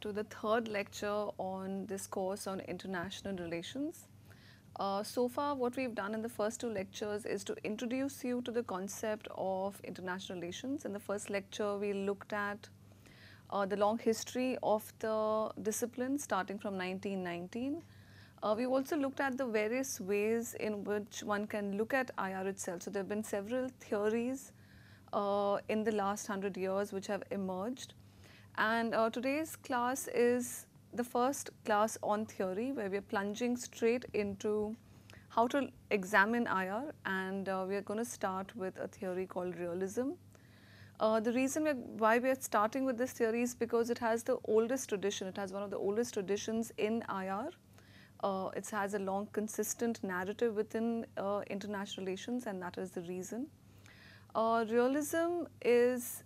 To the third lecture on this course on international relations. Uh, so far, what we've done in the first two lectures is to introduce you to the concept of international relations. In the first lecture, we looked at uh, the long history of the discipline starting from 1919. Uh, we've also looked at the various ways in which one can look at IR itself. So, there have been several theories uh, in the last hundred years which have emerged. And uh, today's class is the first class on theory where we are plunging straight into how to examine IR and uh, we are going to start with a theory called realism. Uh, the reason we're, why we are starting with this theory is because it has the oldest tradition, it has one of the oldest traditions in IR. Uh, it has a long consistent narrative within uh, international relations and that is the reason. Uh, realism is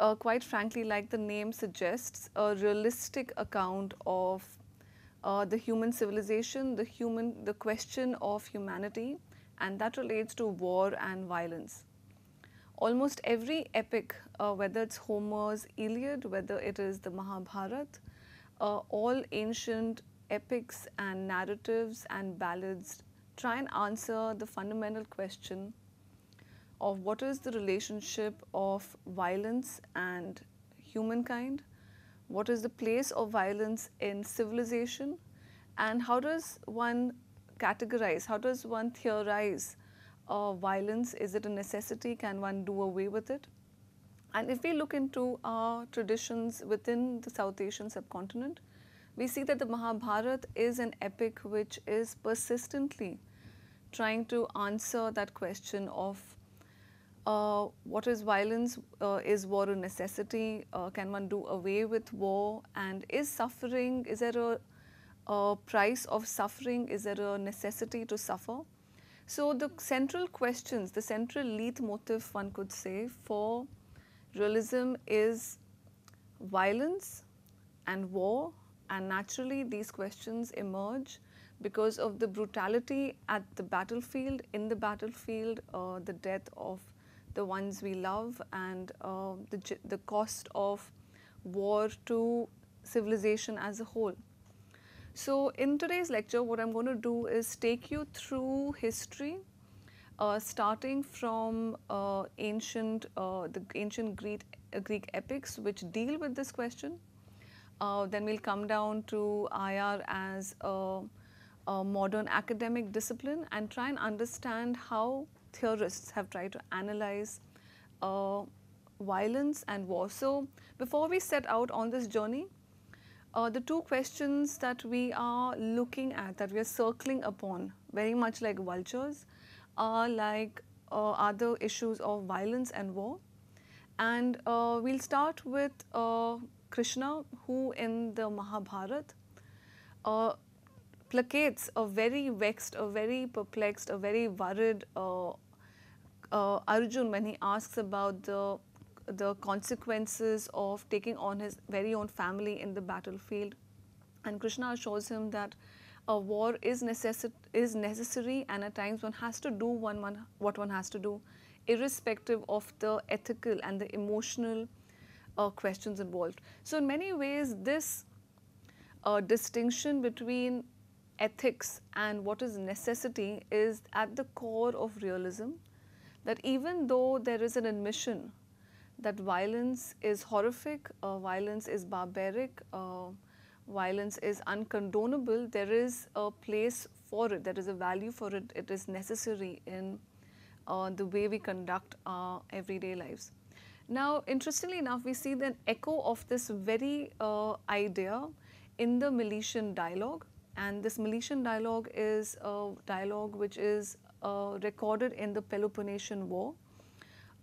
uh, quite frankly, like the name suggests, a realistic account of uh, the human civilization, the human, the question of humanity, and that relates to war and violence. Almost every epic, uh, whether it's Homer's Iliad, whether it is the Mahabharata, uh, all ancient epics and narratives and ballads try and answer the fundamental question of what is the relationship of violence and humankind, what is the place of violence in civilization, and how does one categorize, how does one theorize uh, violence? Is it a necessity? Can one do away with it? And if we look into our traditions within the South Asian subcontinent, we see that the Mahabharata is an epic which is persistently trying to answer that question of what is violence? Uh, is war a necessity? Uh, can one do away with war? And is suffering, is there a, a, price of suffering? Is there a necessity to suffer? So, the central questions, the central leitmotif, one could say, for realism is violence and war. And naturally, these questions emerge because of the brutality at the battlefield, in the battlefield, uh, the death of the ones we love and uh, the, the cost of war to civilization as a whole. So, in today's lecture, what I'm going to do is take you through history, uh, starting from uh, ancient, uh, the ancient Greek, Greek epics which deal with this question. Uh, then we'll come down to IR as a, a modern academic discipline and try and understand how theorists have tried to analyze uh, violence and war. So, before we set out on this journey, uh, the two questions that we are looking at, that we are circling upon, very much like vultures, are like uh, other issues of violence and war. And uh, we'll start with uh, Krishna, who in the Mahabharata uh, placates a very vexed, a very perplexed, a very worried uh, uh, Arjun when he asks about the the consequences of taking on his very own family in the battlefield, and Krishna assures him that a war is, necessi- is necessary and at times one has to do one, one what one has to do, irrespective of the ethical and the emotional uh, questions involved. So in many ways, this uh, distinction between ethics and what is necessity is at the core of realism that even though there is an admission that violence is horrific, uh, violence is barbaric, uh, violence is uncondonable, there is a place for it, there is a value for it, it is necessary in uh, the way we conduct our everyday lives. Now, interestingly enough, we see the echo of this very uh, idea in the Milesian dialogue. And this Milesian dialogue is a dialogue which is uh, recorded in the Peloponnesian War.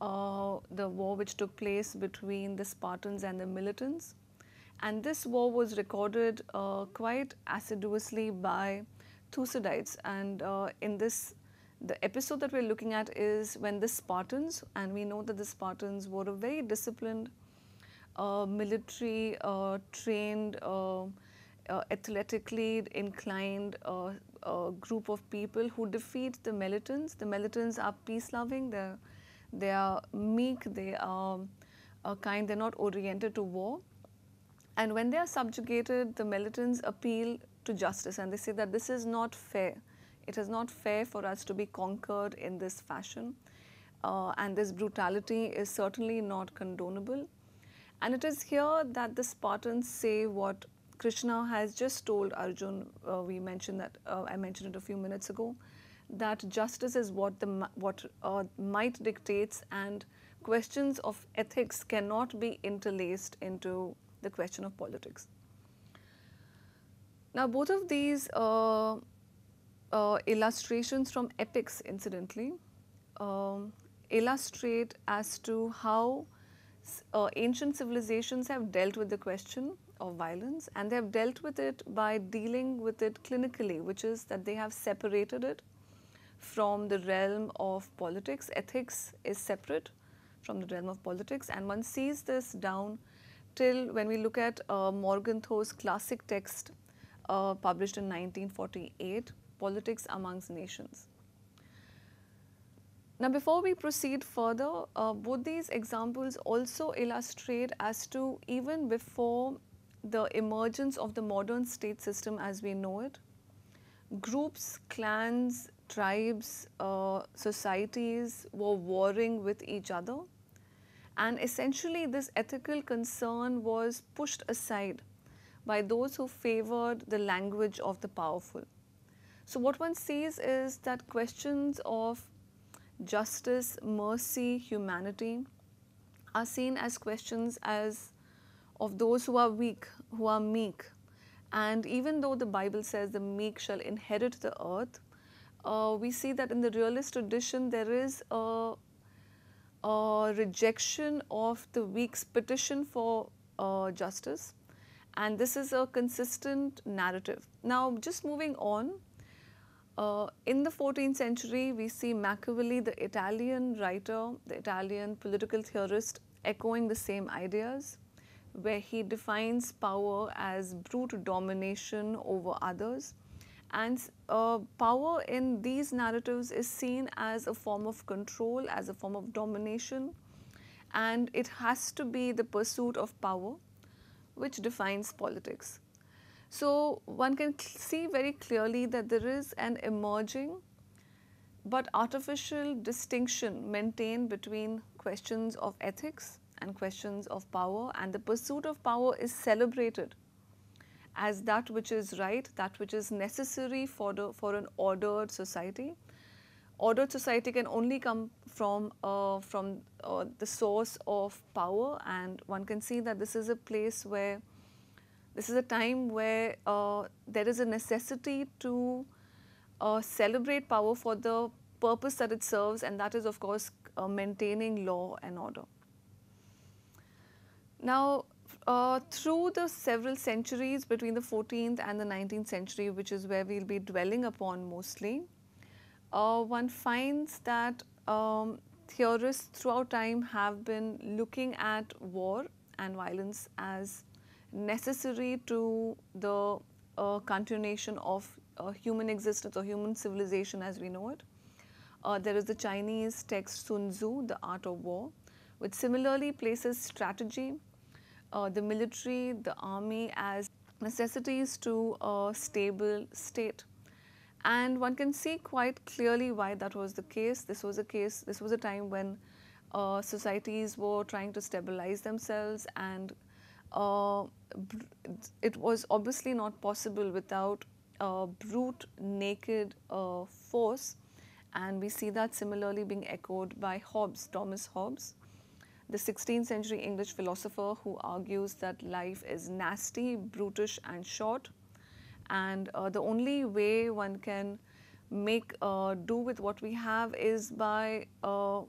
uh, the war which took place between the Spartans and the Melians. And this war was recorded uh, quite assiduously by Thucydides. And uh, in this, the episode that we're looking at is when the Spartans, and we know that the Spartans were a very disciplined, uh, military uh, trained, uh, uh, athletically inclined group of people who defeat the Melians. The Melians are peace loving, they're, they are meek, they are kind, they're not oriented to war. And when they are subjugated, the Melians appeal to justice and they say that this is not fair. It is not fair for us to be conquered in this fashion. Uh, and this brutality is certainly not condonable. And it is here that the Spartans say what Krishna has just told Arjun. Uh, we mentioned that, uh, I mentioned it a few minutes ago, that justice is what, the, what uh, might dictates and questions of ethics cannot be interlaced into the question of politics. Now, both of these uh, uh, illustrations from epics, incidentally, um, illustrate as to how uh, ancient civilizations have dealt with the question of violence and they have dealt with it by dealing with it clinically, which is that they have separated it from the realm of politics. Ethics is separate from the realm of politics and one sees this down till when we look at uh, Morgenthau's classic text uh, published in 1948, Politics Amongst Nations. Now, before we proceed further, uh, both these examples also illustrate as to even before the emergence of the modern state system as we know it, groups, clans, tribes, uh, societies were warring with each other and essentially, this ethical concern was pushed aside by those who favored the language of the powerful. So, what one sees is that questions of justice, mercy, humanity are seen as questions as of those who are weak, who are meek. And even though the Bible says the meek shall inherit the earth, uh, we see that in the realist tradition there is a uh, rejection of the weak's petition for uh, justice and this is a consistent narrative. Now just moving on, uh, in the 14th century we see Machiavelli, the Italian writer, the Italian political theorist echoing the same ideas where he defines power as brute domination over others and uh, power in these narratives is seen as a form of control, as a form of domination, and it has to be the pursuit of power which defines politics. So, one can see very clearly that there is an emerging but artificial distinction maintained between questions of ethics and questions of power and the pursuit of power is celebrated as that which is right, that which is necessary for, the, for an ordered society. Ordered society can only come from, uh, from uh, the source of power and one can see that this is a place where, this is a time where uh, there is a necessity to uh, celebrate power for the purpose that it serves and that is of course uh, maintaining law and order. Now, uh, through the several centuries between the 14th and the 19th century, which is where we'll be dwelling upon mostly, uh, one finds that um, theorists throughout time have been looking at war and violence as necessary to the uh, continuation of uh, human existence or human civilization as we know it. Uh, there is the Chinese text Sun Tzu, The Art of War, which similarly places strategy the military, the army as necessities to a stable state. And one can see quite clearly why that was the case. This was a case, this was a time when uh, societies were trying to stabilize themselves and uh, it was obviously not possible without a brute, naked uh, force. And we see that similarly being echoed by Hobbes, Thomas Hobbes the 16th century English philosopher who argues that life is nasty, brutish and short and uh, the only way one can make uh, do with what we have is by uh,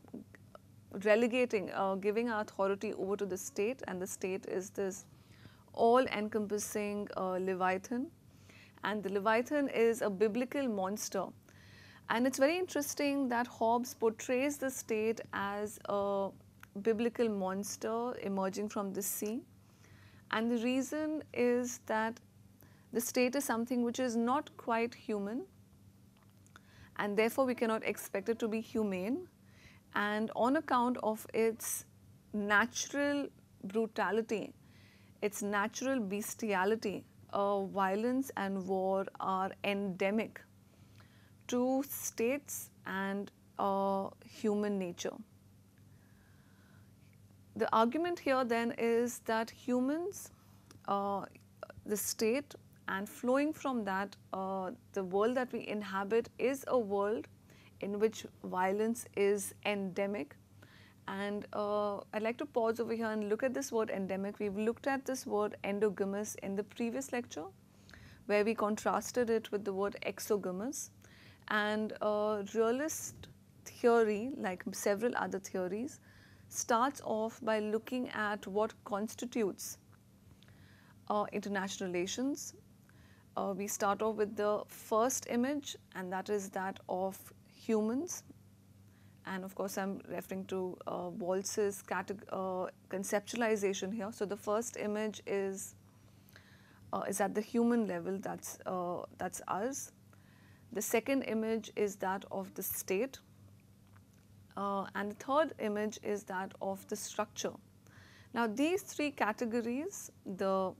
relegating, uh, giving our authority over to the state, and the state is this all-encompassing uh, Leviathan. And the Leviathan is a biblical monster. And it's very interesting that Hobbes portrays the state as a biblical monster emerging from the sea. And the reason is that the state is something which is not quite human, and therefore we cannot expect it to be humane. And on account of its natural brutality, its natural bestiality, uh, violence and war are endemic to states and uh, human nature. The argument here then is that humans, uh, the state and flowing from that, uh, the world that we inhabit is a world in which violence is endemic. And uh, I'd like to pause over here and look at this word endemic. We've looked at this word endogamous in the previous lecture, where we contrasted it with the word exogamous. And uh, realist theory, like several other theories, starts off by looking at what constitutes uh, international relations. Uh, we start off with the first image, and that is that of humans. And of course, I'm referring to uh, uh, conceptualization here. So the first image is uh, is at the human level. That's uh, that's us. The second image is that of the state, uh, and the third image is that of the structure. Now, these three categories, the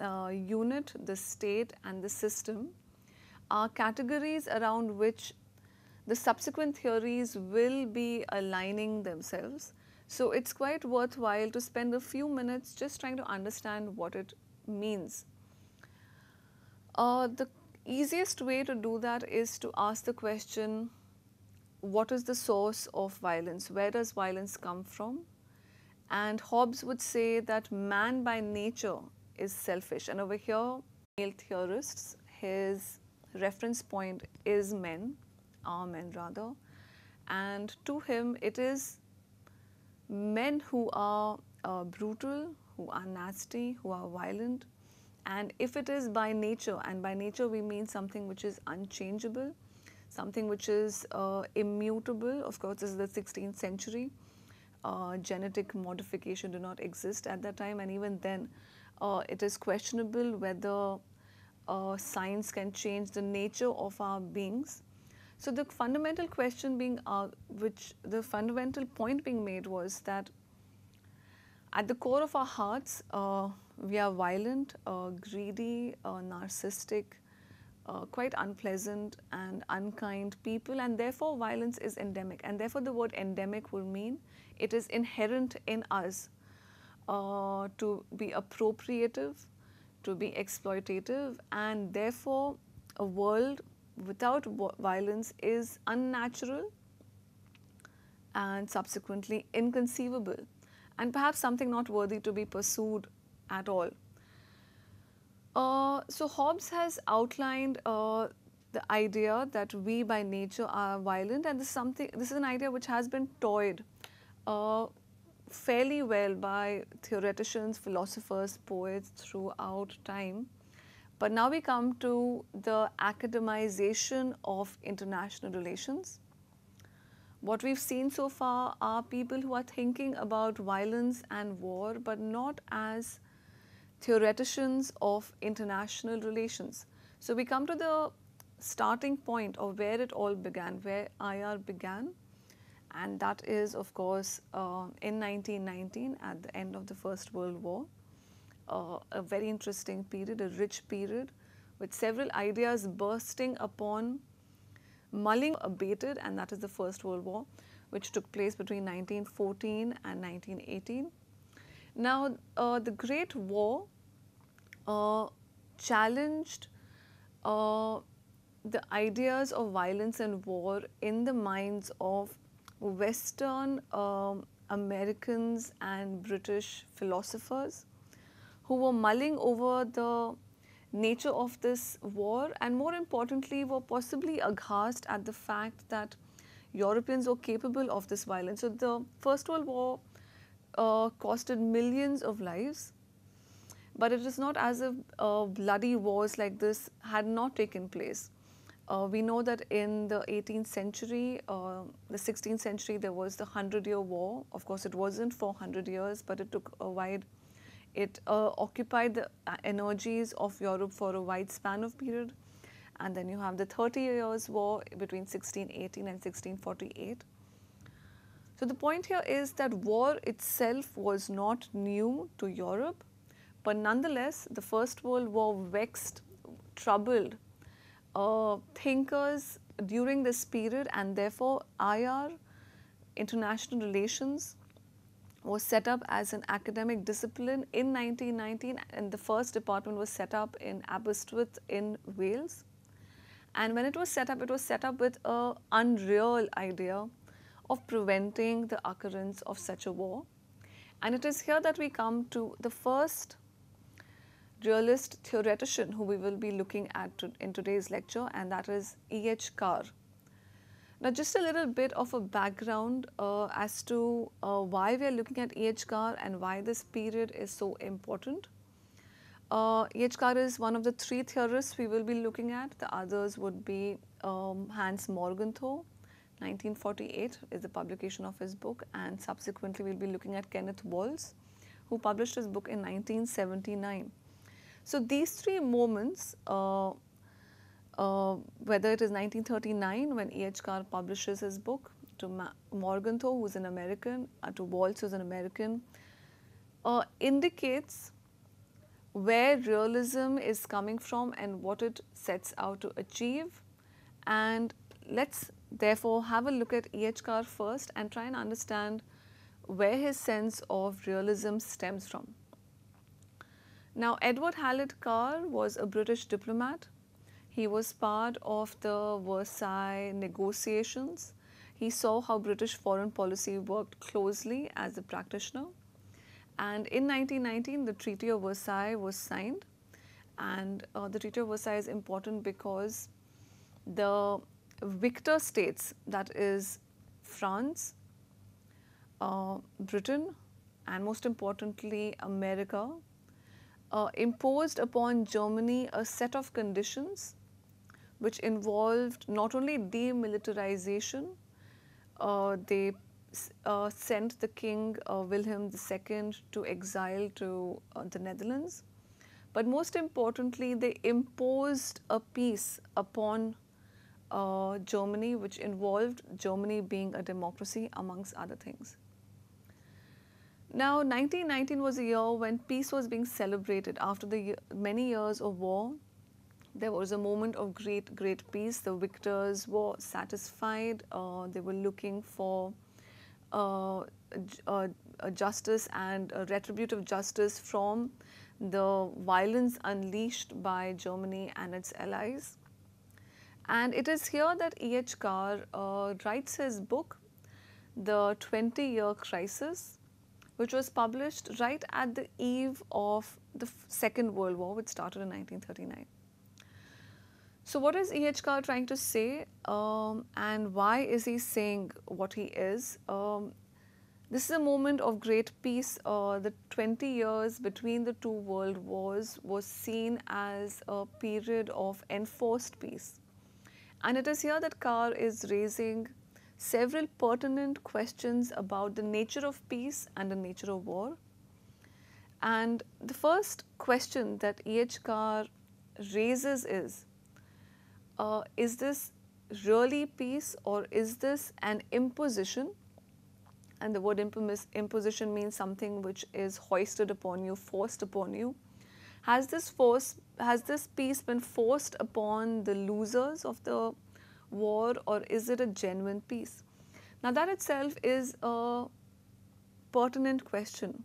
uh, unit, the state and the system, are categories around which the subsequent theories will be aligning themselves. So, it's quite worthwhile to spend a few minutes just trying to understand what it means. Uh, the easiest way to do that is to ask the question, what is the source of violence? Where does violence come from? And Hobbes would say that man by nature is selfish. And over here, male theorists, his reference point is men, are men rather. And to him, it is men who are uh, brutal, who are nasty, who are violent. And if it is by nature, and by nature we mean something which is unchangeable, something which is uh, immutable. Of course, this is the 16th century. Uh, genetic modification did not exist at that time, and even then, uh, it is questionable whether uh, science can change the nature of our beings. So the fundamental question being, uh, which the fundamental point being made was that at the core of our hearts, uh, we are violent, greedy, narcissistic, uh, quite unpleasant and unkind people and therefore violence is endemic and therefore the word endemic will mean it is inherent in us uh, to be appropriative, to be exploitative and therefore a world without violence is unnatural and subsequently inconceivable and perhaps something not worthy to be pursued at all. Uh, so Hobbes has outlined uh, the idea that we by nature are violent and this is something this is an idea which has been toyed uh, fairly well by theoreticians, philosophers, poets throughout time. But now we come to the academization of international relations. What we've seen so far are people who are thinking about violence and war, but not as theoreticians of international relations. So we come to the starting point of where it all began, where IR began, and that is, of course, uh, in 1919 at the end of the First World War. Uh, a very interesting period, a rich period, with several ideas bursting upon, mulling abated, and that is the First World War, which took place between 1914 and 1918. Now, uh, the Great War uh, challenged uh, the ideas of violence and war in the minds of Western um, Americans and British philosophers who were mulling over the nature of this war and more importantly were possibly aghast at the fact that Europeans were capable of this violence. So the First World War uh, costed millions of lives, but it is not as if uh, bloody wars like this had not taken place. Uh, we know that in the 18th century, uh, the 16th century, there was the Hundred Year War. Of course, it wasn't for 100 years, but it took a wide, it uh, occupied the uh, energies of Europe for a wide span of period. And then you have the 30 Years' War between 1618 and 1648. So the point here is that war itself was not new to Europe, but nonetheless, the First World War vexed, troubled uh, thinkers during this period, and therefore IR, international relations, was set up as an academic discipline in 1919, and the first department was set up in Aberystwyth in Wales. And when it was set up, it was set up with a unreal idea of preventing the occurrence of such a war. And it is here that we come to the first realist theoretician who we will be looking at in today's lecture, and that is E.H. Carr. Now, just a little bit of a background uh, as to uh, why we are looking at E.H. Carr and why this period is so important. Uh, E.H. Carr is one of the three theorists we will be looking at. The others would be um, Hans Morgenthau, 1948 is the publication of his book, and subsequently we'll be looking at Kenneth Waltz, who published his book in 1979. So these three moments, uh, uh, whether it is 1939 when E.H. Carr publishes his book, to Ma Morgenthau, who's an American, uh, to Waltz, who's an American, uh, indicates where realism is coming from and what it sets out to achieve. And let's therefore have a look at E.H. Carr first and try and understand where his sense of realism stems from. Now, Edward Hallett Carr was a British diplomat. He was part of the Versailles negotiations. He saw how British foreign policy worked closely as a practitioner. And in 1919, the Treaty of Versailles was signed. And uh, the Treaty of Versailles is important because the victor states, that is France, uh, Britain, and most importantly, America, uh, imposed upon Germany a set of conditions which involved not only demilitarization, uh, they uh, sent the king uh, Wilhelm II to exile to uh, the Netherlands, but most importantly, they imposed a peace upon uh, Germany, which involved Germany being a democracy, amongst other things. Now, 1919 was a year when peace was being celebrated after the many years of war. There was a moment of great, great peace. The victors were satisfied. Uh, they were looking for uh, justice and retributive justice from the violence unleashed by Germany and its allies. And it is here that E.H. Carr uh, writes his book, The 20 Year Crisis, which was published right at the eve of the Second World War, which started in 1939. So, what is E.H. Carr trying to say, um, and why is he saying what he is? Um, this is a moment of great peace. Uh, the 20 years between the two world wars was seen as a period of enforced peace. And it is here that Carr is raising several pertinent questions about the nature of peace and the nature of war. And the first question that E.H. Carr raises is, uh, is this really peace or is this an imposition? And the word imposition means something which is hoisted upon you, forced upon you. Has this force, has this peace been forced upon the losers of the war or is it a genuine peace? Now, that itself is a pertinent question,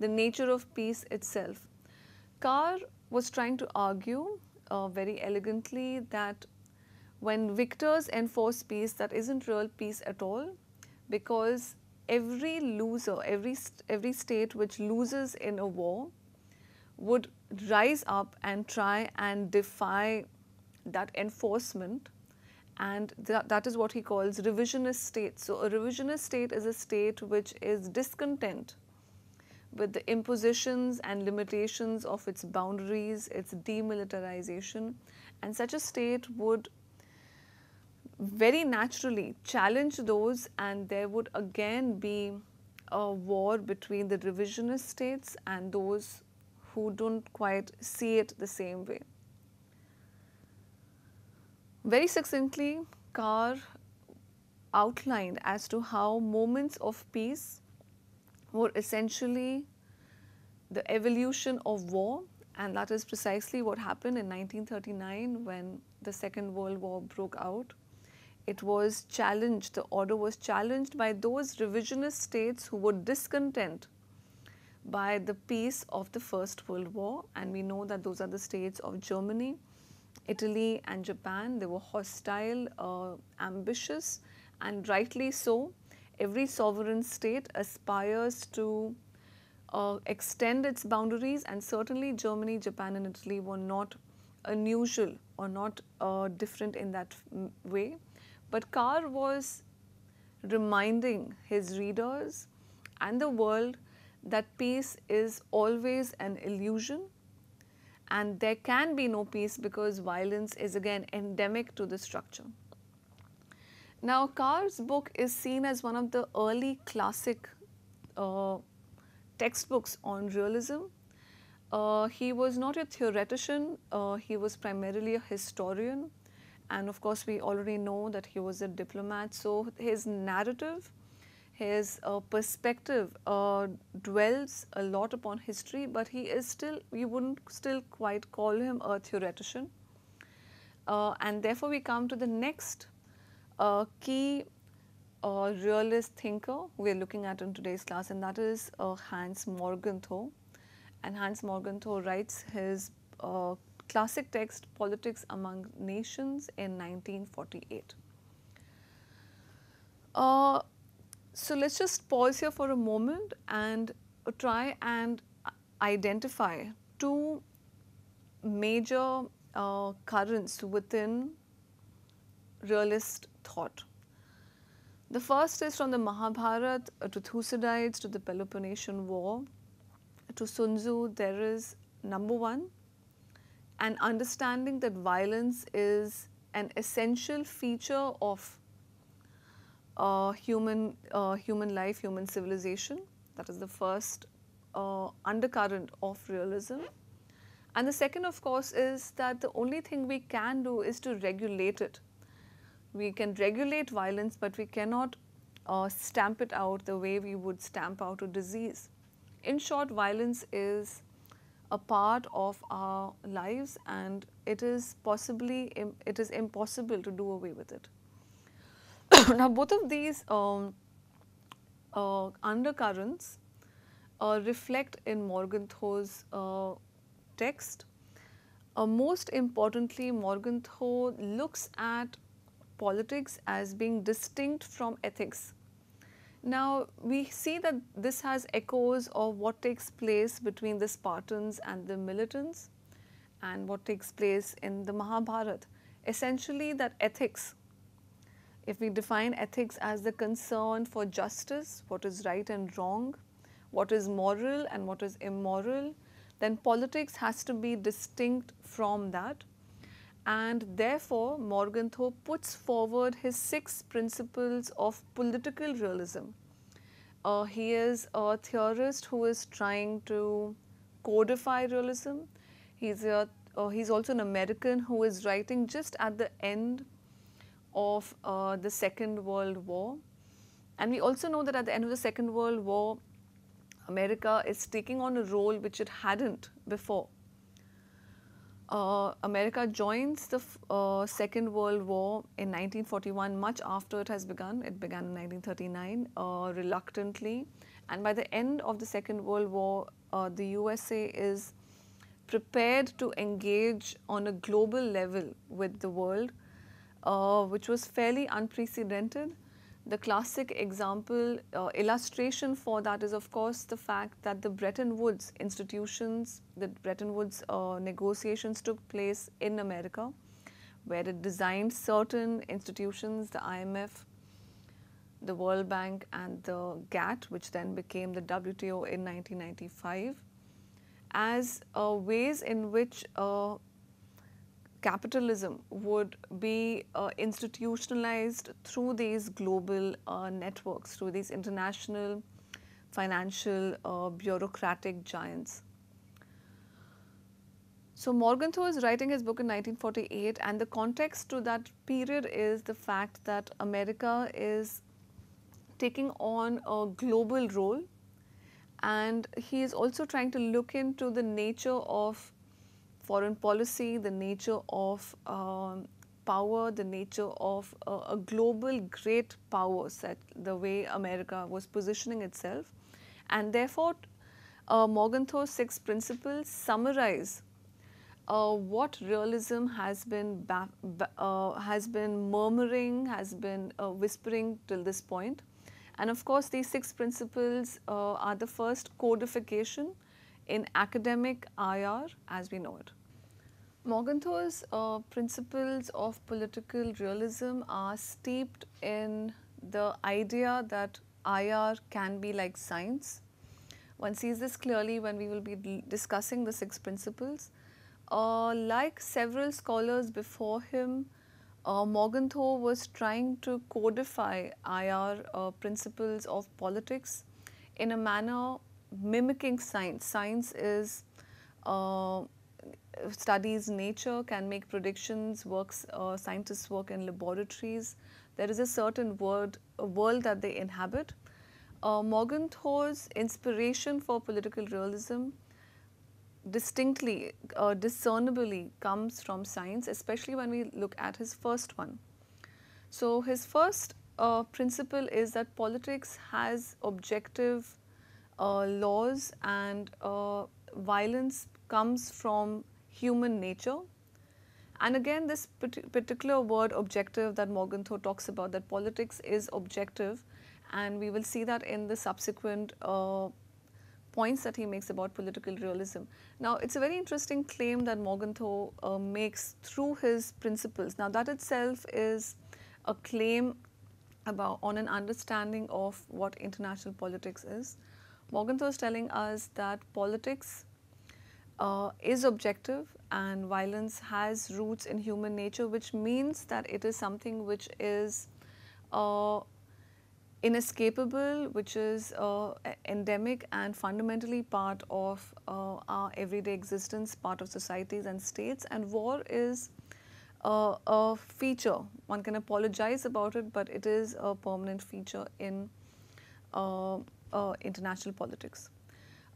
the nature of peace itself. Carr was trying to argue uh, very elegantly that when victors enforce peace, that isn't real peace at all because every loser, every, every state which loses in a war would rise up and try and defy that enforcement and that, that is what he calls revisionist state. So, a revisionist state is a state which is discontent with the impositions and limitations of its boundaries, its demilitarization, and such a state would very naturally challenge those, and there would again be a war between the revisionist states and those who don't quite see it the same way. Very succinctly, Carr outlined as to how moments of peace were essentially the evolution of war and that is precisely what happened in 1939 when the Second World War broke out. It was challenged, the order was challenged by those revisionist states who were discontent by the peace of the First World War and we know that those are the states of Germany, Italy and Japan, they were hostile, uh, ambitious and rightly so. Every sovereign state aspires to uh, extend its boundaries and certainly Germany, Japan and Italy were not unusual or not uh, different in that way. But Carr was reminding his readers and the world that peace is always an illusion and there can be no peace because violence is again endemic to the structure. Now, Carr's book is seen as one of the early classic uh, textbooks on realism. Uh, he was not a theoretician, uh, he was primarily a historian and of course we already know that he was a diplomat. So, his narrative his uh, perspective uh, dwells a lot upon history, but he is still, you wouldn't still quite call him a theoretician. Uh, and therefore, we come to the next uh, key uh, realist thinker we are looking at in today's class, and that is uh, Hans Morgenthau. And Hans Morgenthau writes his classic text, Politics Among Nations, in 1948. So let's just pause here for a moment and try and identify two major uh, currents within realist thought. The first is from the Mahabharata uh, to Thucydides to the Peloponnesian War to Sun Tzu, there is number one, an understanding that violence is an essential feature of human, human life, human civilization. That is the first uh, undercurrent of realism. And the second, of course, is that the only thing we can do is to regulate it. We can regulate violence, but we cannot uh, stamp it out the way we would stamp out a disease. In short, violence is a part of our lives and it is possibly, it is impossible to do away with it. now, both of these um, uh, undercurrents uh, reflect in Morgenthau's uh, text. Uh, most importantly, Morgenthau looks at politics as being distinct from ethics. Now, we see that this has echoes of what takes place between the Spartans and the Melians and what takes place in the Mahabharata. Essentially, that ethics if we define ethics as the concern for justice, what is right and wrong, what is moral and what is immoral, then politics has to be distinct from that. And therefore, Morgenthau puts forward his six principles of political realism. Uh, he is a theorist who is trying to codify realism. He's, a, uh, he's also an American who is writing just at the end of uh, the Second World War. And we also know that at the end of the Second World War, America is taking on a role which it hadn't before. Uh, America joins the uh, Second World War in 1941, much after it has begun. It began in 1939, uh, reluctantly. And by the end of the Second World War, uh, the USA is prepared to engage on a global level with the world uh, which was fairly unprecedented. The classic example, uh, illustration for that is of course the fact that the Bretton Woods institutions, the Bretton Woods uh, negotiations took place in America, where it designed certain institutions, the IMF, the World Bank, and the GATT, which then became the WTO in 1995, as uh, ways in which uh, capitalism would be uh, institutionalized through these global uh, networks, through these international financial uh, bureaucratic giants. So Morgenthau is writing his book in 1948 and the context to that period is the fact that America is taking on a global role and he is also trying to look into the nature of foreign policy, the nature of um, power, the nature of uh, a global great power set, the way America was positioning itself. And therefore, uh, Morgenthau's six principles summarize uh, what realism has been uh, has been murmuring, has been uh, whispering till this point. And of course, these six principles uh, are the first codification in academic IR as we know it. Morgenthau's uh, principles of political realism are steeped in the idea that IR can be like science. One sees this clearly when we will be discussing the six principles. Uh, like several scholars before him, uh, Morgenthau was trying to codify IR uh, principles of politics in a manner mimicking science. Science is uh, studies nature, can make predictions, works, uh, scientists work in laboratories. There is a certain world, a world that they inhabit. Uh, Morgenthau's inspiration for political realism distinctly, uh, discernibly comes from science, especially when we look at his first one. So, his first uh, principle is that politics has objective laws and uh, violence comes from human nature. And again, this particular word objective that Morgenthau talks about, that politics is objective, and we will see that in the subsequent uh, points that he makes about political realism. Now, it's a very interesting claim that Morgenthau uh, makes through his principles. Now, that itself is a claim about on an understanding of what international politics is. Morgenthau is telling us that politics uh, is objective and violence has roots in human nature which means that it is something which is uh, inescapable, which is uh, endemic and fundamentally part of uh, our everyday existence, part of societies and states and war is uh, a feature. One can apologize about it, but it is a permanent feature in uh, international politics.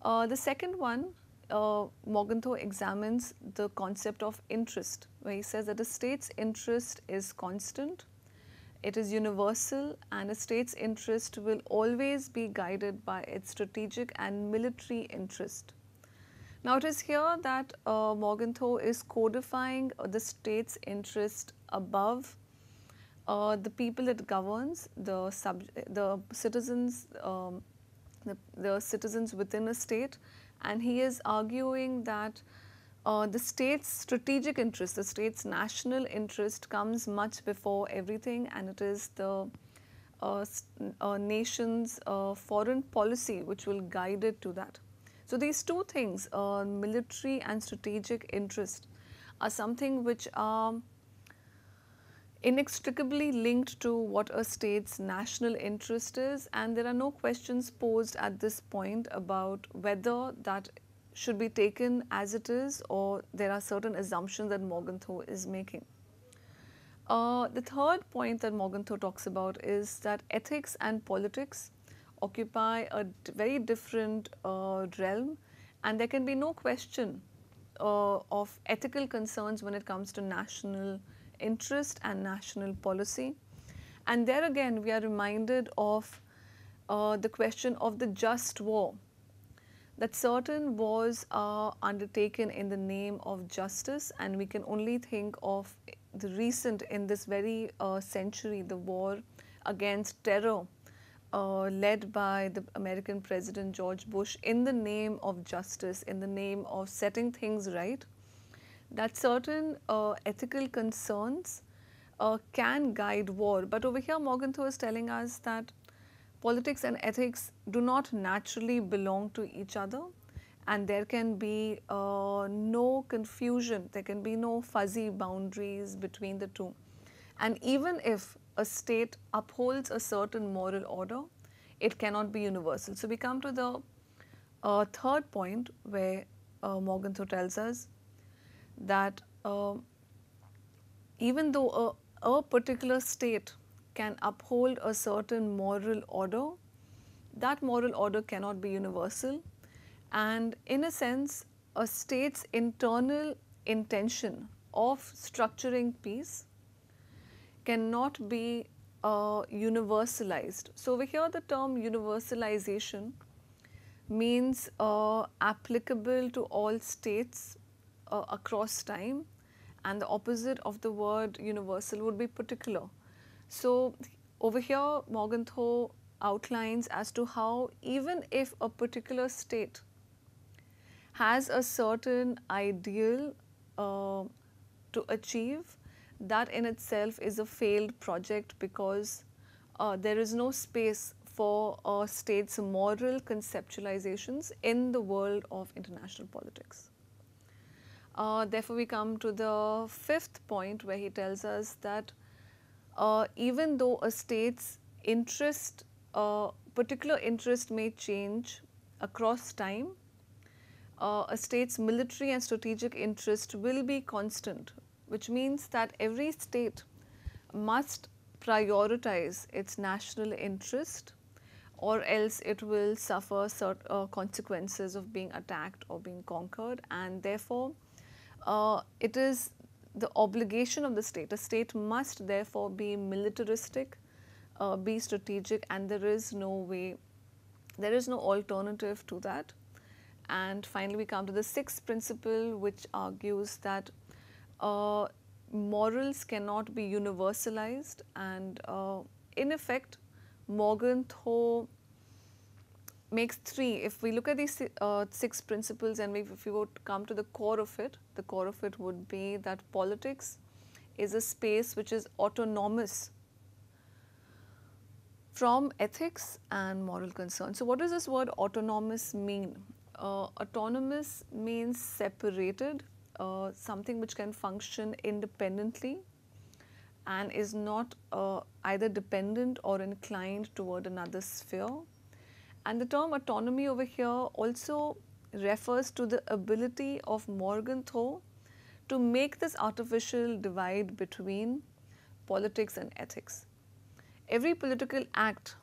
the second one uh, Morgenthau examines the concept of interest, where he says that a state's interest is constant, it is universal, and a state's interest will always be guided by its strategic and military interest. Now, it is here that uh, Morgenthau is codifying uh, the state's interest above uh, the people it governs, the, the citizens, um, the, the citizens within a state and he is arguing that uh, the state's strategic interest, the state's national interest comes much before everything and it is the uh, uh, nation's uh, foreign policy which will guide it to that. So, these two things, uh, military and strategic interest are something which are inextricably linked to what a state's national interest is and there are no questions posed at this point about whether that should be taken as it is or there are certain assumptions that Morgenthau is making. Uh, the third point that Morgenthau talks about is that ethics and politics occupy a very different uh, realm and there can be no question uh, of ethical concerns when it comes to national interest and national policy. And there again, we are reminded of uh, the question of the just war, that certain wars are undertaken in the name of justice and we can only think of the recent in this very uh, century, the war against terror uh, led by the American President George Bush in the name of justice, in the name of setting things right that certain uh, ethical concerns uh, can guide war. But over here, Morgenthau is telling us that politics and ethics do not naturally belong to each other and there can be uh, no confusion, there can be no fuzzy boundaries between the two. And even if a state upholds a certain moral order, it cannot be universal. So we come to the uh, third point where uh, Morgenthau tells us that uh, even though a, a particular state can uphold a certain moral order, that moral order cannot be universal. And in a sense, a state's internal intention of structuring peace cannot be uh, universalized. So, over here the term universalization means uh, applicable to all states uh, across time and the opposite of the word universal would be particular. So, over here Morgenthau outlines as to how even if a particular state has a certain ideal uh, to achieve, that in itself is a failed project because uh, there is no space for a state's moral conceptualizations in the world of international politics. Uh, therefore, we come to the fifth point where he tells us that uh, even though a state's interest, uh, particular interest may change across time, uh, a state's military and strategic interest will be constant, which means that every state must prioritize its national interest or else it will suffer certain uh, consequences of being attacked or being conquered. And therefore uh, it is the obligation of the state. A state must therefore be militaristic, uh, be strategic and there is no way, there is no alternative to that. And finally, we come to the sixth principle which argues that uh, morals cannot be universalized and uh, in effect Morgenthau makes three. If we look at these uh, six principles and we, if we would come to the core of it, the core of it would be that politics is a space which is autonomous from ethics and moral concern. So, what does this word autonomous mean? Uh, autonomous means separated, uh, something which can function independently and is not uh, either dependent or inclined toward another sphere. And the term autonomy over here also refers to the ability of Morgenthau to make this artificial divide between politics and ethics. Every political act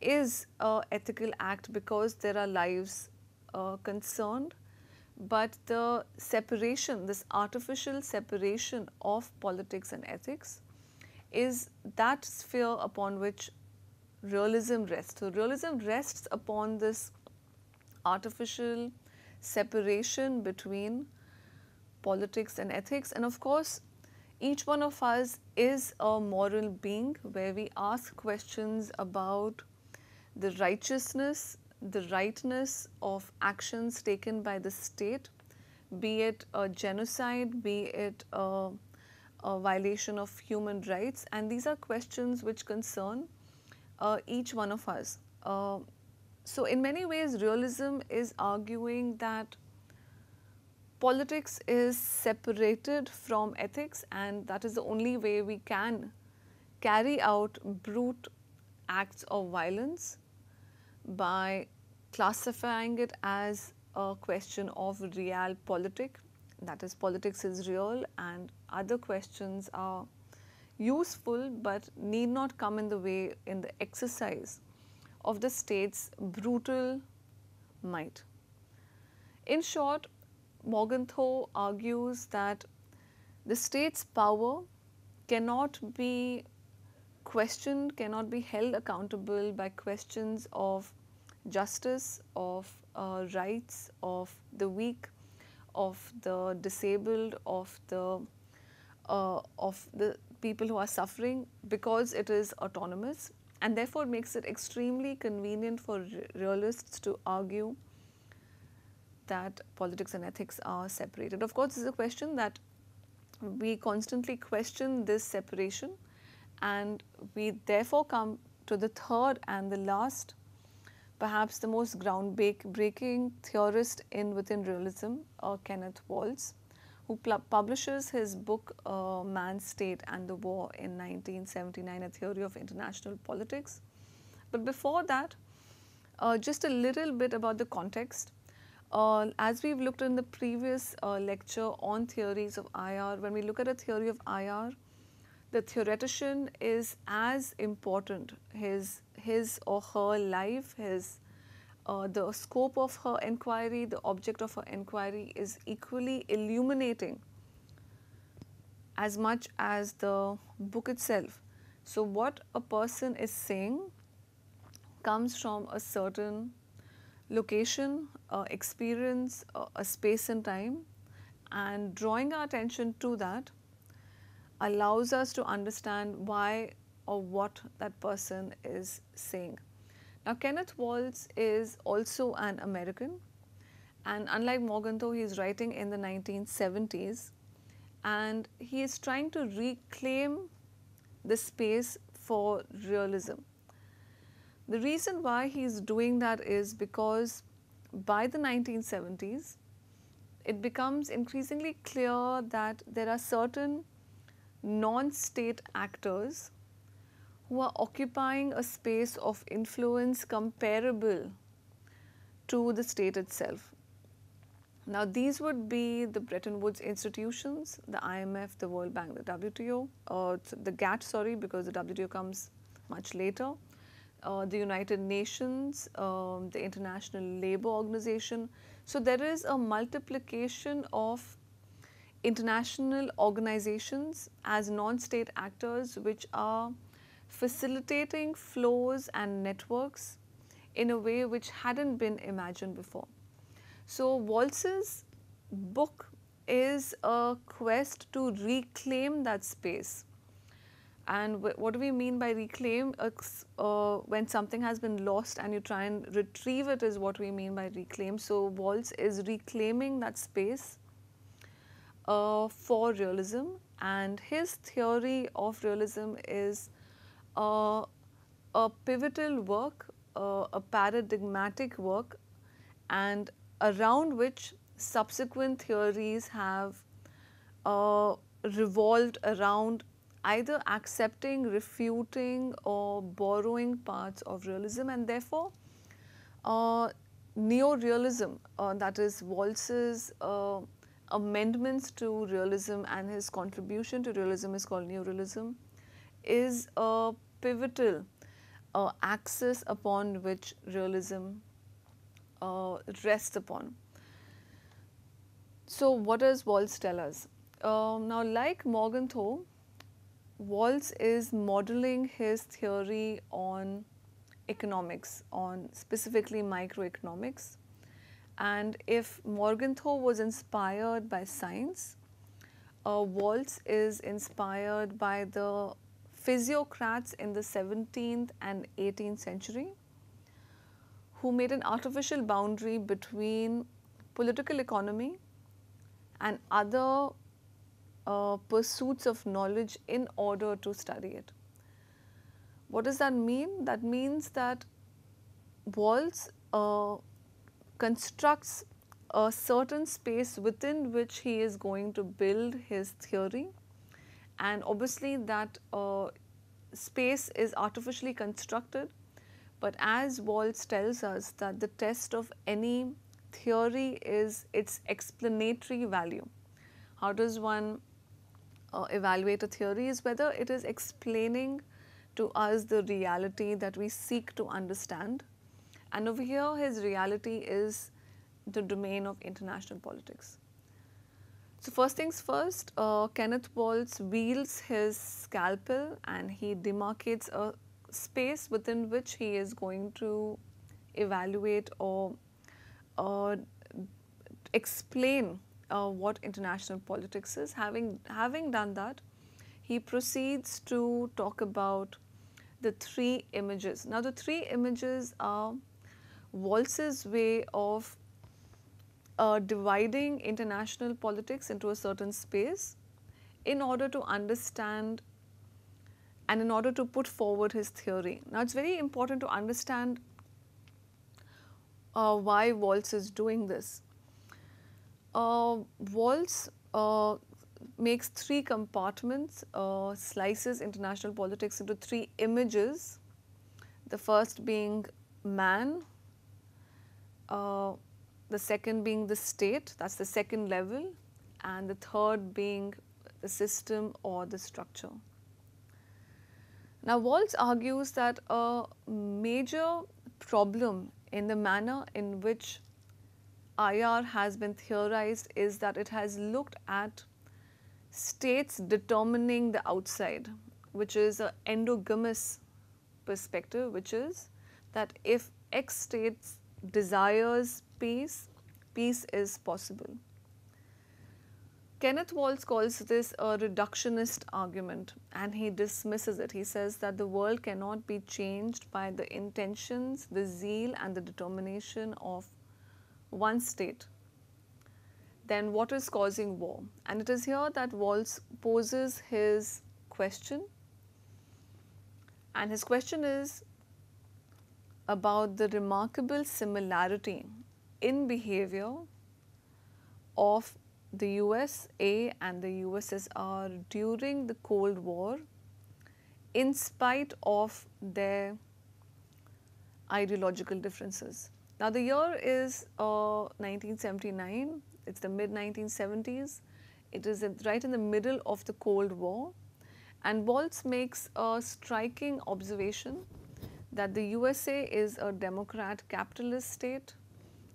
is a ethical act because there are lives uh, concerned, but the separation, this artificial separation of politics and ethics is that sphere upon which realism rests. So, realism rests upon this artificial separation between politics and ethics and of course each one of us is a moral being where we ask questions about the righteousness, the rightness of actions taken by the state, be it a genocide, be it a, a violation of human rights and these are questions which concern each one of us. Uh, so, in many ways realism is arguing that politics is separated from ethics and that is the only way we can carry out brute acts of violence by classifying it as a question of realpolitik that is politics is real and other questions are useful but need not come in the way in the exercise of the state's brutal might. In short, Morgenthau argues that the state's power cannot be questioned, cannot be held accountable by questions of justice, of uh, rights, of the weak, of the disabled, of the uh, of the people who are suffering because it is autonomous and therefore makes it extremely convenient for realists to argue that politics and ethics are separated. Of course, this is a question that we constantly question this separation and we therefore come to the third and the last, perhaps the most groundbreaking theorist in within realism, uh, Kenneth Waltz, who publishes his book uh, Man's State and the War in 1979, A Theory of International Politics. But before that, uh, just a little bit about the context. Uh, as we've looked in the previous uh, lecture on theories of IR, when we look at a theory of IR, the theoretician is as important. His, his or her life, his, uh, the scope of her inquiry, the object of her inquiry is equally illuminating as much as the book itself. So, what a person is saying comes from a certain location, uh, experience, uh, a space and time and drawing our attention to that allows us to understand why or what that person is saying. Now Kenneth Waltz is also an American and unlike Morgenthau he is writing in the 1970s and he is trying to reclaim the space for realism. The reason why he is doing that is because by the 1970s, it becomes increasingly clear that there are certain non-state actors who are occupying a space of influence comparable to the state itself. Now, these would be the Bretton Woods institutions, the IMF, the World Bank, the WTO, uh, the GATT, sorry, because the WTO comes much later, uh, the United Nations, um, the International Labour Organization. So there is a multiplication of international organizations as non-state actors which are facilitating flows and networks in a way which hadn't been imagined before. So Waltz's book is a quest to reclaim that space and what do we mean by reclaim? Uh, when something has been lost and you try and retrieve it is what we mean by reclaim. So Waltz is reclaiming that space uh, for realism and his theory of realism is a pivotal work, uh, a paradigmatic work and around which subsequent theories have uh, revolved around either accepting, refuting or borrowing parts of realism and therefore uh, neo-realism uh, that is Waltz's uh, amendments to realism and his contribution to realism is called neo-realism is a pivotal uh, axis upon which realism uh, rests upon. So what does Waltz tell us? Um, now like Morgenthau, Waltz is modeling his theory on economics, on specifically microeconomics. And if Morgenthau was inspired by science, uh, Waltz is inspired by the physiocrats in the 17th and 18th century who made an artificial boundary between political economy and other uh, pursuits of knowledge in order to study it. What does that mean? That means that Waltz uh, constructs a certain space within which he is going to build his theory and obviously that uh, space is artificially constructed but as Waltz tells us that the test of any theory is its explanatory value. How does one uh, evaluate a theory is whether it is explaining to us the reality that we seek to understand. And over here, his reality is the domain of international politics. So first things first, uh, Kenneth Waltz wields his scalpel and he demarcates a space within which he is going to evaluate or uh, explain uh, what international politics is. Having, having done that, he proceeds to talk about the three images. Now, the three images are Waltz's way of uh, dividing international politics into a certain space in order to understand and in order to put forward his theory. Now, it's very important to understand uh, why Waltz is doing this. Uh, Waltz uh, makes three compartments, uh, slices international politics into three images. The first being man, uh, the second being the state, that's the second level, and the third being the system or the structure. Now, Waltz argues that a major problem in the manner in which IR has been theorized is that it has looked at states determining the outside, which is an endogenous perspective, which is that if X states desires peace, peace is possible. Kenneth Waltz calls this a reductionist argument and he dismisses it. He says that the world cannot be changed by the intentions, the zeal and the determination of one state. Then what is causing war? And it is here that Waltz poses his question and his question is about the remarkable similarity in behavior of the USA and the USSR during the Cold War in spite of their ideological differences. Now, the year is uh, 1979, it's the mid 1970s, it is right in the middle of the Cold War, and Waltz makes a striking observation that the USA is a democrat capitalist state,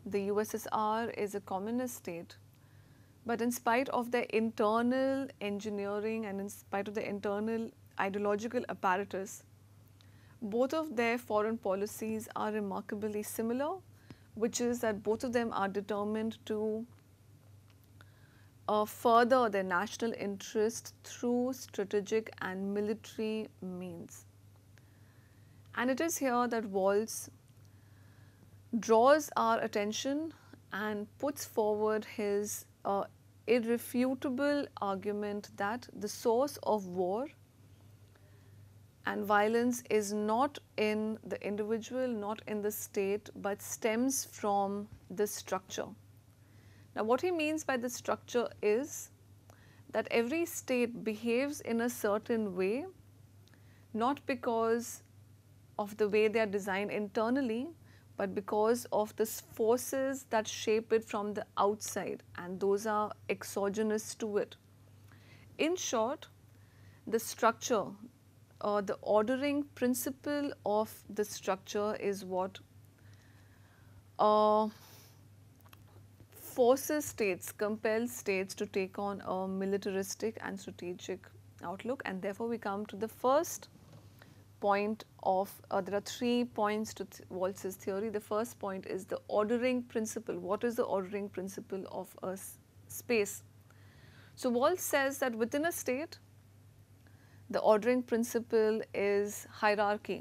the USSR is a communist state, but in spite of their internal engineering and in spite of the internal ideological apparatus, both of their foreign policies are remarkably similar, which is that both of them are determined to uh, further their national interest through strategic and military means. And it is here that Waltz draws our attention and puts forward his uh, irrefutable argument that the source of war and violence is not in the individual, not in the state, but stems from the structure. Now, what he means by the structure is that every state behaves in a certain way, not because of the way they are designed internally, but because of the forces that shape it from the outside and those are exogenous to it. In short, the structure or the ordering principle of the structure is what uh, forces states, compels states to take on a militaristic and strategic outlook and therefore we come to the first point of, uh, there are three points to th Waltz's theory. The first point is the ordering principle. What is the ordering principle of a space? So, Waltz says that within a state, the ordering principle is hierarchy.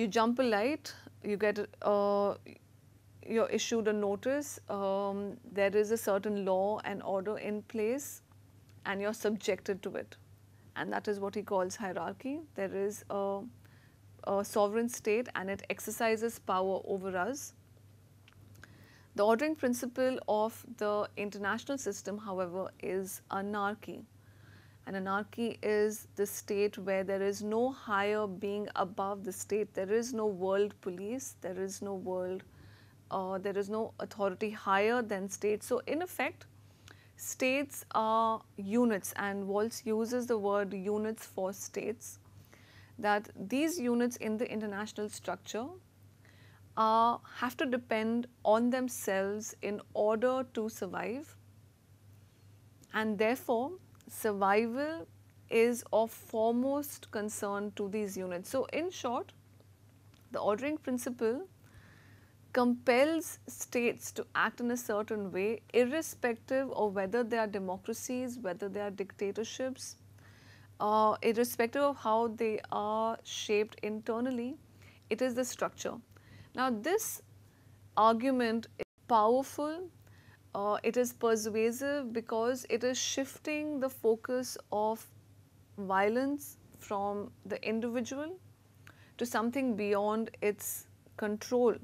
You jump a light, you get, uh, you're issued a notice, um, there is a certain law and order in place and you're subjected to it and that is what he calls hierarchy. There is a, a sovereign state and it exercises power over us. The ordering principle of the international system, however, is anarchy. And anarchy is the state where there is no higher being above the state. There is no world police, there is no world, uh, there is no authority higher than state. So, in effect, states are units and Waltz uses the word units for states that these units in the international structure uh, have to depend on themselves in order to survive and therefore survival is of foremost concern to these units. So, in short the ordering principle compels states to act in a certain way irrespective of whether they are democracies, whether they are dictatorships, uh, irrespective of how they are shaped internally, it is the structure. Now, this argument is powerful, uh, it is persuasive because it is shifting the focus of violence from the individual to something beyond its control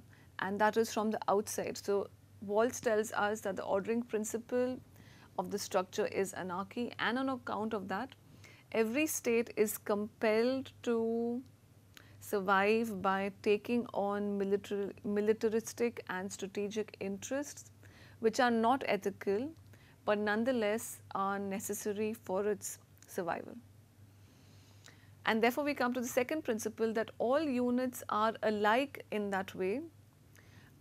and that is from the outside. So, Waltz tells us that the ordering principle of the structure is anarchy and on account of that every state is compelled to survive by taking on military, militaristic and strategic interests which are not ethical but nonetheless are necessary for its survival. And therefore, we come to the second principle that all units are alike in that way,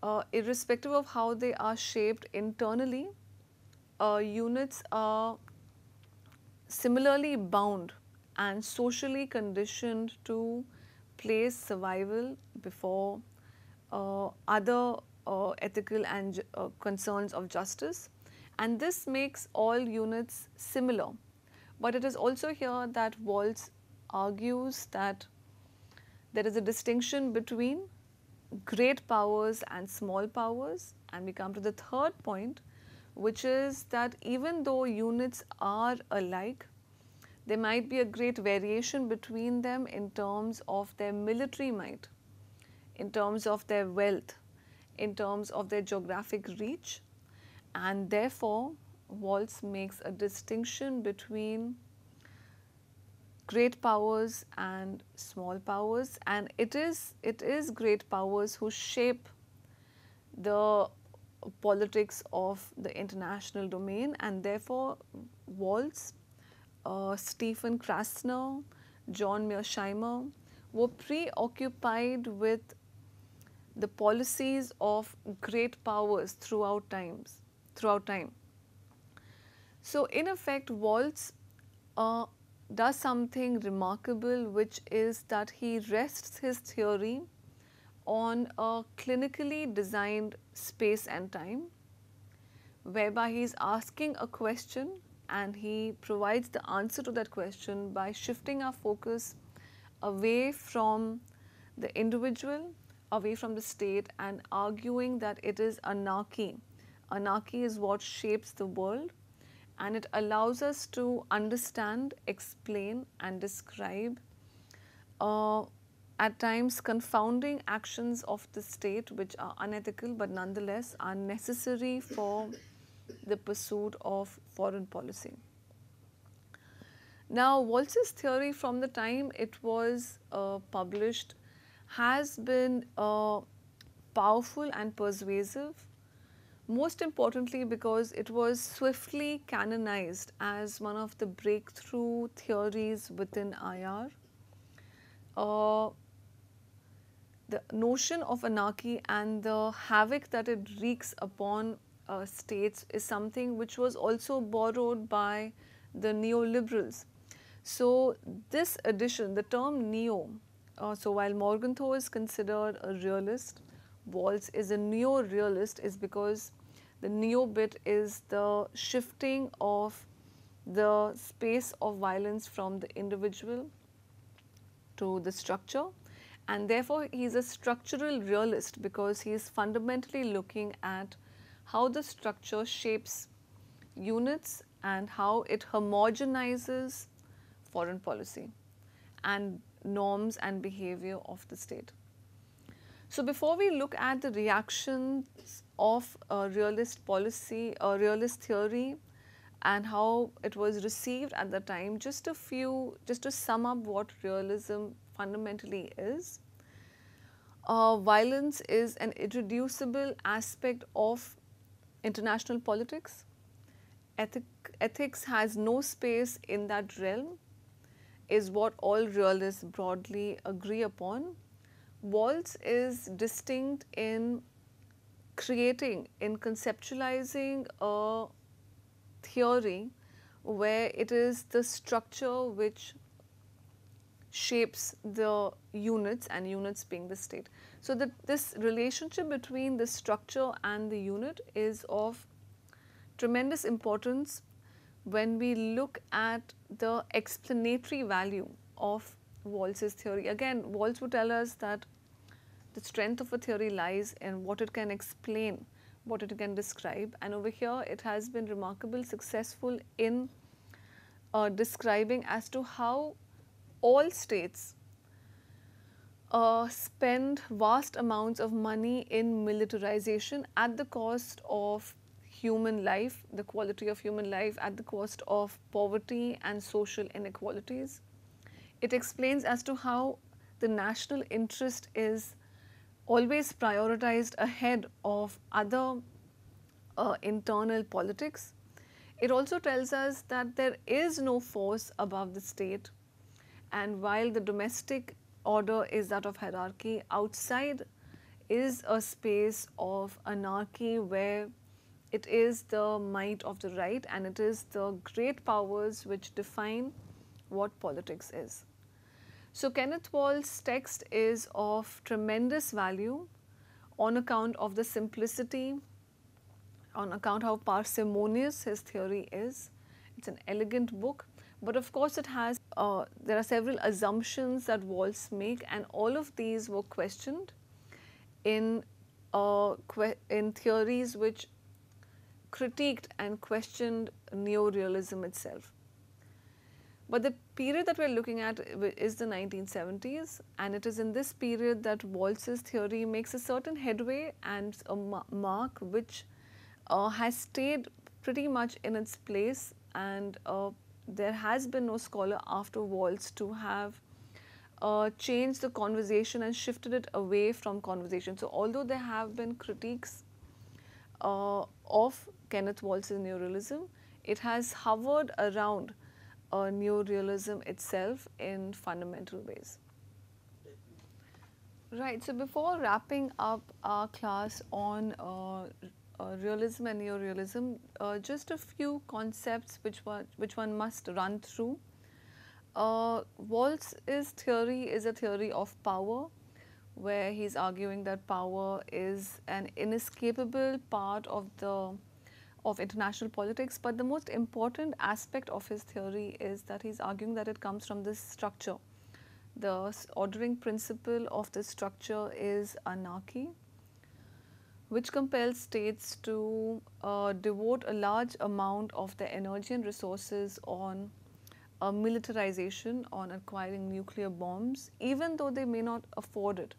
uh, irrespective of how they are shaped internally. Uh, units are similarly bound and socially conditioned to place survival before uh, other uh, ethical and uh, concerns of justice. And this makes all units similar. But it is also here that Waltz argues that there is a distinction between great powers and small powers. And we come to the third point which is that even though units are alike there might be a great variation between them in terms of their military might, in terms of their wealth, in terms of their geographic reach. And therefore Waltz makes a distinction between great powers and small powers and it is it is great powers who shape the politics of the international domain and therefore Waltz, uh, Stephen Krasner, John Mearsheimer were preoccupied with the policies of great powers throughout times throughout time. So in effect Waltz uh, does something remarkable which is that he rests his theory on a clinically designed space and time whereby he is asking a question and he provides the answer to that question by shifting our focus away from the individual, away from the state and arguing that it is anarchy. Anarchy is what shapes the world and it allows us to understand, explain and describe uh, at times confounding actions of the state which are unethical but nonetheless are necessary for the pursuit of foreign policy. Now, Waltz's theory from the time it was uh, published has been uh, powerful and persuasive most importantly because it was swiftly canonized as one of the breakthrough theories within IR. Uh, the notion of anarchy and the havoc that it wreaks upon uh, states is something which was also borrowed by the neoliberals. So, this addition, the term neo, uh, so while Morgenthau is considered a realist, Waltz is a neo-realist is because the neo bit is the shifting of the space of violence from the individual to the structure and therefore he is a structural realist because he is fundamentally looking at how the structure shapes units and how it homogenizes foreign policy and norms and behavior of the state. So, before we look at the reactions of a realist policy, a realist theory and how it was received at the time, just a few, just to sum up what realism fundamentally is. Uh, violence is an irreducible aspect of international politics. Ethic, ethics has no space in that realm is what all realists broadly agree upon. Waltz is distinct in creating, in conceptualizing a theory where it is the structure which shapes the units and units being the state. So, that this relationship between the structure and the unit is of tremendous importance when we look at the explanatory value of Waltz's theory. Again, Waltz would tell us that the strength of a theory lies in what it can explain what it can describe. And over here, it has been remarkably successful in uh, describing as to how all states uh, spend vast amounts of money in militarization at the cost of human life, the quality of human life, at the cost of poverty and social inequalities. It explains as to how the national interest is always prioritized ahead of other uh, internal politics. It also tells us that there is no force above the state and while the domestic order is that of hierarchy, outside is a space of anarchy where it is the might of the right and it is the great powers which define what politics is. So, Kenneth Waltz's text is of tremendous value on account of the simplicity, on account how parsimonious his theory is. It's an elegant book, but of course it has, uh, there are several assumptions that Waltz make and all of these were questioned in, uh, que in theories which critiqued and questioned neorealism itself. But the period that we are looking at is the 1970s and it is in this period that Waltz's theory makes a certain headway and a mark which uh, has stayed pretty much in its place and uh, there has been no scholar after Waltz to have uh, changed the conversation and shifted it away from conversation. So, although there have been critiques uh, of Kenneth Waltz's neorealism, it has hovered around uh, neorealism itself in fundamental ways. Right. So before wrapping up our class on uh, uh, realism and neorealism, uh, just a few concepts which one, which one must run through. Uh, Waltz's theory is a theory of power, where he's arguing that power is an inescapable part of the of international politics, but the most important aspect of his theory is that he's arguing that it comes from this structure. The ordering principle of this structure is anarchy, which compels states to uh, devote a large amount of their energy and resources on uh, militarization, on acquiring nuclear bombs, even though they may not afford it.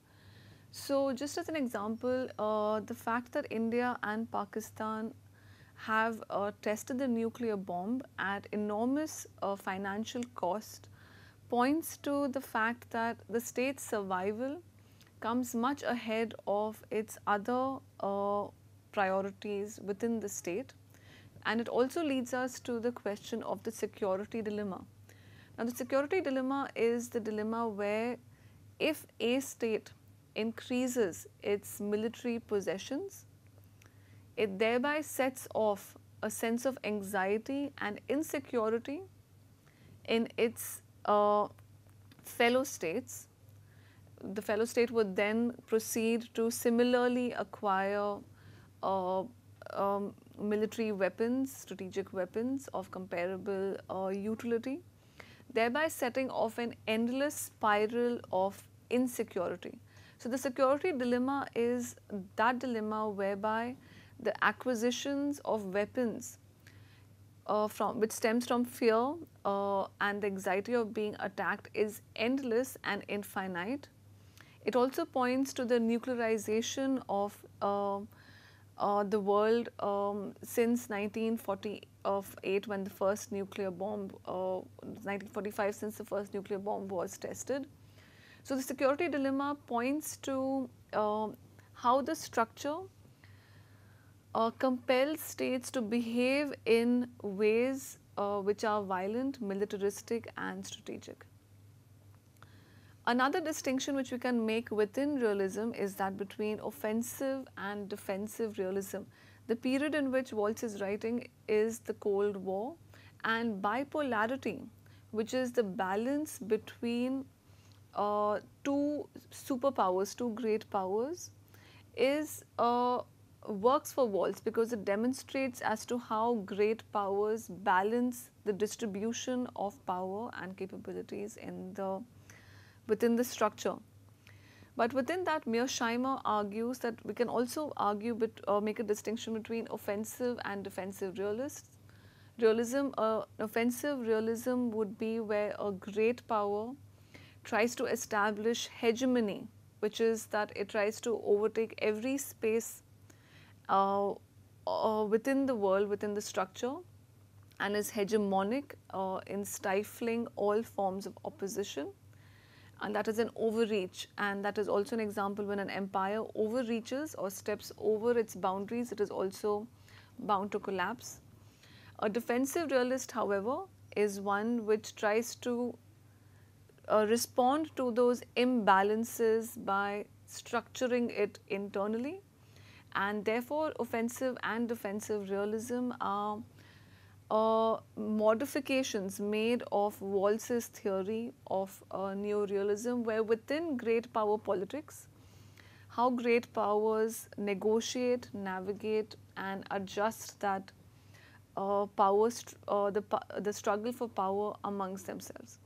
So, just as an example, uh, the fact that India and Pakistan have uh, tested the nuclear bomb at enormous uh, financial cost points to the fact that the state's survival comes much ahead of its other uh, priorities within the state and it also leads us to the question of the security dilemma. Now the security dilemma is the dilemma where if a state increases its military possessions it thereby sets off a sense of anxiety and insecurity in its uh, fellow states. The fellow state would then proceed to similarly acquire uh, um, military weapons, strategic weapons of comparable uh, utility, thereby setting off an endless spiral of insecurity. So, the security dilemma is that dilemma whereby the acquisitions of weapons uh, from which stems from fear uh, and the anxiety of being attacked is endless and infinite. It also points to the nuclearization of uh, uh the world um, since 1948 when the first nuclear bomb, 1945 uh, since the first nuclear bomb was tested. So, the security dilemma points to uh, how the structure uh, compels states to behave in ways uh, which are violent, militaristic and strategic. Another distinction which we can make within realism is that between offensive and defensive realism. The period in which Waltz is writing is the Cold War and bipolarity which is the balance between uh, two superpowers, two great powers is uh, works for Waltz because it demonstrates as to how great powers balance the distribution of power and capabilities in the within the structure. But within that, Mearsheimer argues that we can also argue, but uh, make a distinction between offensive and defensive realists. Realism, uh, offensive realism would be where a great power tries to establish hegemony, which is that it tries to overtake every space uh, uh, within the world, within the structure, and is hegemonic uh, in stifling all forms of opposition. And that is an overreach, and that is also an example when an empire overreaches or steps over its boundaries, it is also bound to collapse. A defensive realist, however, is one which tries to uh, respond to those imbalances by structuring it internally and therefore offensive and defensive realism are uh, modifications made of Waltz's theory of uh, neorealism where within great power politics, how great powers negotiate, navigate and adjust that uh, power, uh, the, the struggle for power amongst themselves.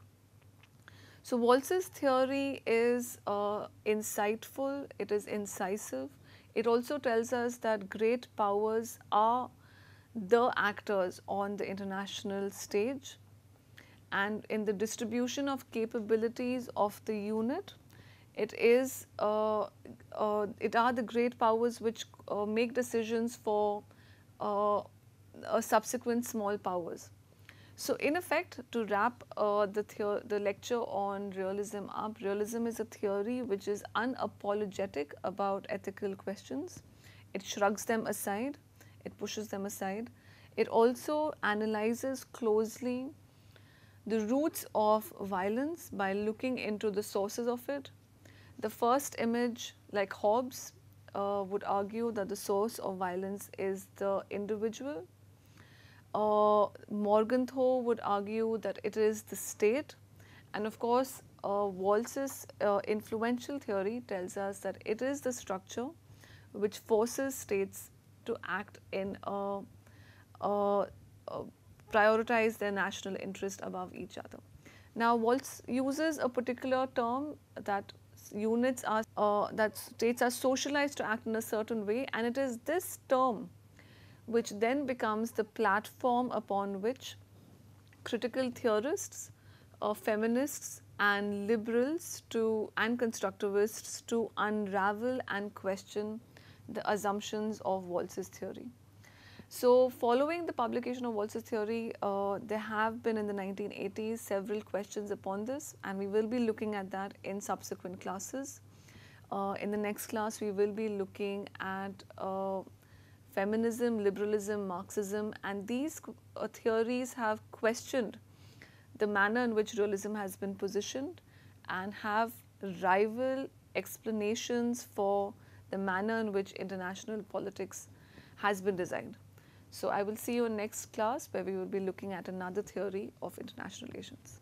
So, Waltz's theory is uh, insightful, it is incisive. It also tells us that great powers are the actors on the international stage and in the distribution of capabilities of the unit, it is, uh, uh, it are the great powers which uh, make decisions for uh, subsequent small powers. So, in effect to wrap uh, the, the lecture on realism up, realism is a theory which is unapologetic about ethical questions. It shrugs them aside, it pushes them aside. It also analyzes closely the roots of violence by looking into the sources of it. The first image, like Hobbes, uh, would argue that the source of violence is the individual uh, Morgenthau would argue that it is the state and of course uh, Waltz's uh, influential theory tells us that it is the structure which forces states to act in a, a, a prioritize their national interest above each other. Now Wallas uses a particular term that units are uh, that states are socialized to act in a certain way and it is this term which then becomes the platform upon which critical theorists, uh, feminists and liberals to and constructivists to unravel and question the assumptions of Waltz's theory. So, following the publication of Waltz's theory, uh, there have been in the 1980s several questions upon this and we will be looking at that in subsequent classes. Uh, in the next class, we will be looking at uh, feminism, liberalism, Marxism and these uh, theories have questioned the manner in which realism has been positioned and have rival explanations for the manner in which international politics has been designed. So, I will see you in next class where we will be looking at another theory of international relations.